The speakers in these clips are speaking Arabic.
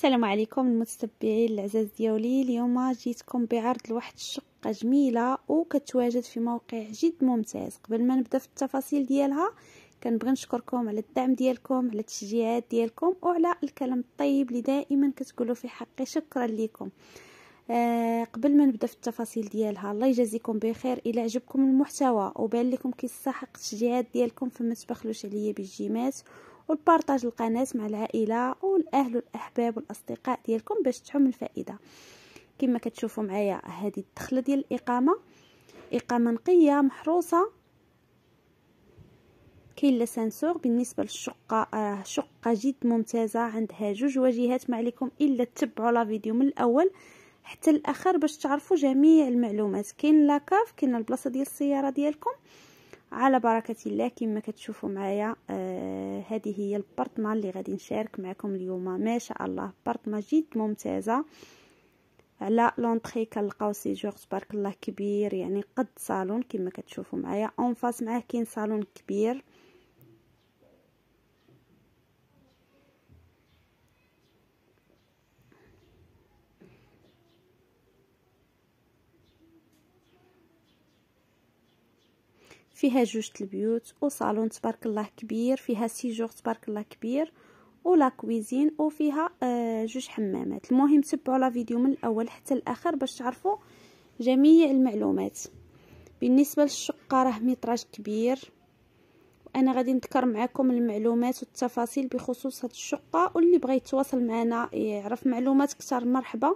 السلام عليكم المتتبعين العزاز ديالي. اليوم جيتكم بعرض لواحد الشقة جميلة وكتواجد في موقع جد ممتاز. قبل ما نبدأ في التفاصيل ديالها كنبغي نشكركم على الدعم ديالكم على التشجيعات ديالكم وعلى الكلام الطيب اللي دائما كتقولوا في حقي. شكرا لكم. آه قبل ما نبدأ في التفاصيل ديالها الله يجازيكم بخير إلى عجبكم المحتوى وبان لكم كيستحق التشجيعات ديالكم فما تبخلوش عليا بالجيمات. والبارطاج القناة مع العائلة والأهل والأحباب والأصدقاء ديالكم باش تعم الفائدة. كما كتشوفوا معايا هذه الدخلة ديال الإقامة. إقامة نقية محروسة. كاين لاسانسور بالنسبة للشقة آه شقة جد ممتازة. عندها جوج واجهات ما عليكم إلا تتبعوا لا فيديو من الأول حتى الآخر باش تعرفوا جميع المعلومات. كاين لاكاف كاين البلاصة ديال السيارة ديالكم. على بركة الله كما كتشوفوا معايا آه هذه هي البارطمه اللي غادي نشارك معكم اليوم. ما شاء الله بارطمه جد ممتازة. على لونطري كنلقاو سيجور تبارك الله كبير يعني قد صالون كما كتشوفوا معايا. أون فاس معاه كاين صالون كبير. فيها جوج البيوت وصالون تبارك الله كبير فيها سيجور تبارك الله كبير ولا كويزين وفيها آه جوج حمامات. المهم تبعوا لا فيديو من الأول حتى الآخر باش تعرفوا جميع المعلومات. بالنسبة للشقة راه ميطراج كبير. وأنا غادي نذكر معكم المعلومات والتفاصيل بخصوص هاد الشقة واللي بغى يتواصل معنا يعرف معلومات أكثر مرحبا.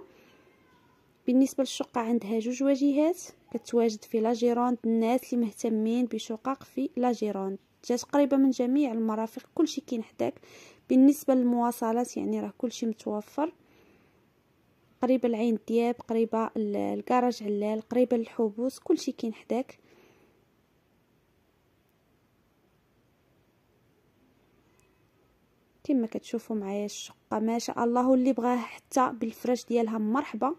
بالنسبة للشقة عندها جوج واجهات. كتواجد في لاجيروند الناس اللي مهتمين بشقق في لاجيروند جات قريبة من جميع المرافق كلشي كاين حداك. بالنسبة للمواصلات يعني راه كلشي متوفر. قريبة لعين دياب قريبة لكراج علال قريبة للحبوس كلشي كاين حداك. كما كتشوفوا معايا الشقة ما شاء الله اللي بغاها حتى بالفراش ديالها مرحبا.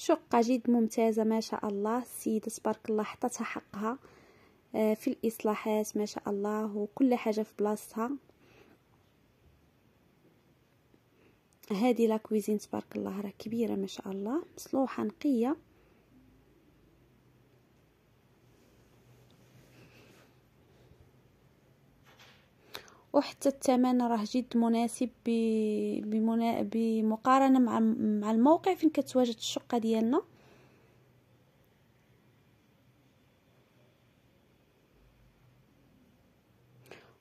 شقة جد ممتازة ما شاء الله. السيدة تبارك الله حطتها حقها. في الإصلاحات ما شاء الله وكل حاجة في بلاصتها. هذه لا كويزين تبارك الله راه كبيرة ما شاء الله. مصلوحة نقية. وحتى الثمن راه جد مناسب بمنا... بمقارنة مع مع الموقع فين كتواجد الشقة ديالنا.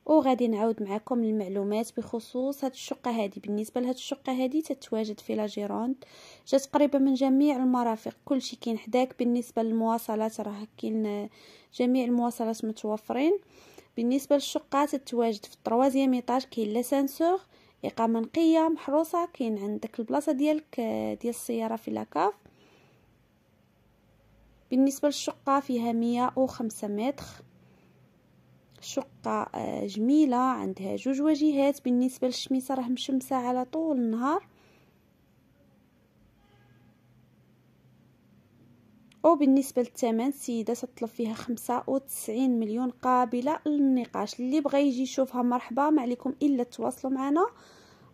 وغادي نعاود معكم المعلومات بخصوص هاد الشقة هذه بالنسبة لهاد الشقة هذه تتواجد في لاجيروند جات قريبة من جميع المرافق. كلشي كاين حداك. بالنسبة للمواصلات راه كاين جميع المواصلات متوفرين. بالنسبة للشقات تتواجد في الطروازيام ايطاج كاين لاسانسور إقامة نقية محروسة كاين عندك البلاصة ديالك ديال السيارة في لاكاف بالنسبة للشقة فيها مية وخمسة متر. شقة جميلة عندها جوج واجهات. بالنسبة للشميسة راه مشمسه على طول النهار. وبالنسبة للثمن السيدة تطلب فيها خمسة وتسعين مليون قابلة للنقاش. اللي بغى يجي يشوفها مرحبا ما عليكم إلا تواصلوا معنا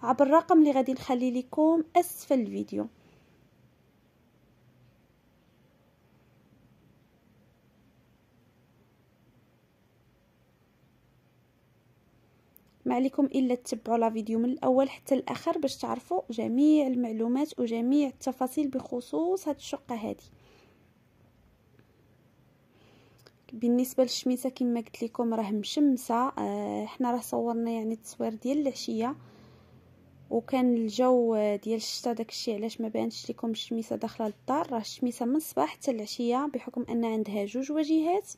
عبر الرقم اللي غادي نخلي لكم أسفل الفيديو. ما عليكم إلا تتبعوا لا فيديو من الأول حتى الأخر باش تعرفوا جميع المعلومات وجميع التفاصيل بخصوص هاد الشقة هذه بالنسبة للشميسة كما قلت لكم راه مشمسة آه حنا راه صورنا يعني التصوير ديال العشية. وكان الجو ديال الشتا داكشي علاش ما بانش لكم الشميسة داخلة للدار؟ راه الشميسة من الصباح حتى العشية بحكم ان عندها جوج واجهات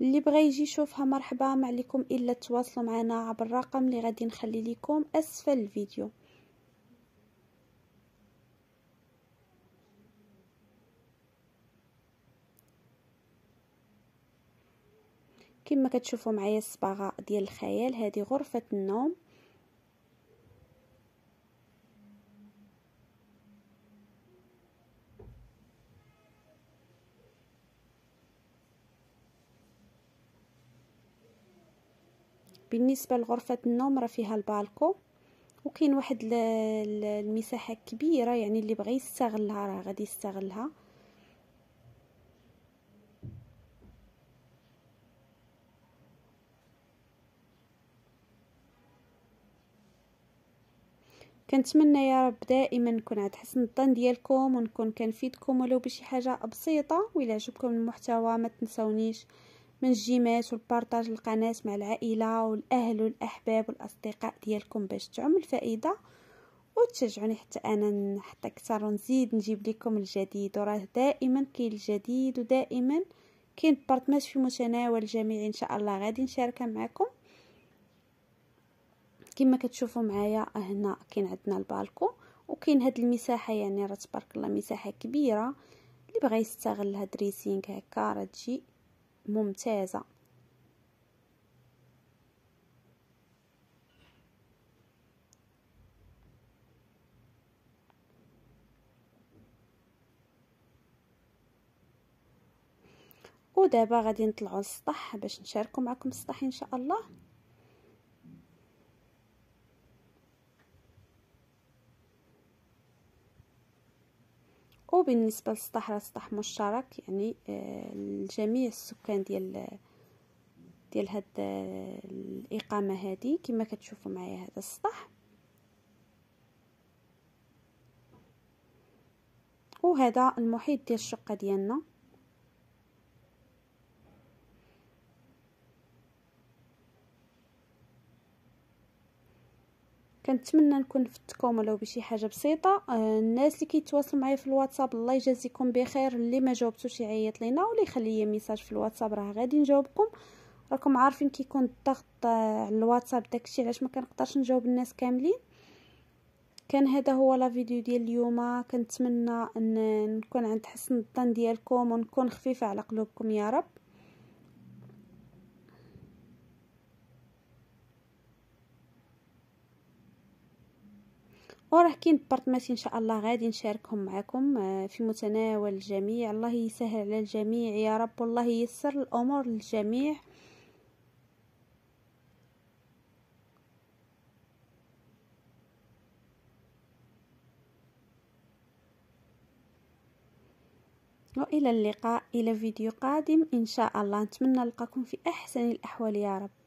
اللي بغى يجي يشوفها مرحبا ما عليكم إلا تواصلوا معنا عبر الرقم اللي غادي نخلي لكم أسفل الفيديو. كما كتشوفوا معايا الصباغة ديال الخيال هذه غرفة النوم. بالنسبة لغرفة النوم راه فيها البالكو وكاين واحد المساحة كبيرة يعني اللي بغى يستغلها راه غادي يستغلها. كنتمنى يا رب دائما نكون عند حسن الظن ديالكم ونكون كنفيدكم ولو بشي حاجة بسيطة وإلا عجبكم المحتوى ما تنسونيش. من الجيمات والبارطاج القناة مع العائلة والأهل والأحباب والأصدقاء ديالكم باش تعم الفائدة وتشجعوني حتى أنا حتى أكثر ونزيد نجيب لكم الجديد. وراه دائما كاين الجديد ودائما كاين بارتماج في متناول الجميع إن شاء الله. غادي نشاركها معكم. كما كتشوفوا معايا هنا كاين عندنا البالكو وكاين هاد المساحة يعني راه تبارك الله مساحة كبيرة. اللي بغى يستغل هاد دريسينغ هكا راه تجي ممتازة. ودابا غادي نطلعوا للسطح باش نشاركوا معكم السطح إن شاء الله. وبالنسبة للسطح راه سطح مشترك يعني لجميع السكان ديال ديال هاد الإقامة هذه كما كتشوفوا معايا هذا السطح وهذا المحيط ديال الشقة ديالنا. كنتمنى نكون فدتكم ولو بشي حاجة بسيطة. آه الناس اللي كيتواصلوا معايا في الواتساب الله يجازيكم بخير. اللي ما جاوبتوش يعيط لينا ولا يخلي لي ميساج في الواتساب راه غادي نجاوبكم. راكم عارفين كيكون الضغط على الواتساب داكشي علاش ما كنقدرش نجاوب الناس كاملين. كان هذا هو لا فيديو ديال اليوم. كنتمنى أن نكون عند حسن الظن ديالكم ونكون خفيفة على قلوبكم يا رب. وراه كاين بارتمات إن شاء الله غادي نشاركهم معكم آه، في متناول الجميع. الله يسهل على الجميع. يا رب والله ييسر الأمور للجميع. وإلى اللقاء إلى فيديو قادم. إن شاء الله نتمنى نلقاكم في أحسن الأحوال يا رب.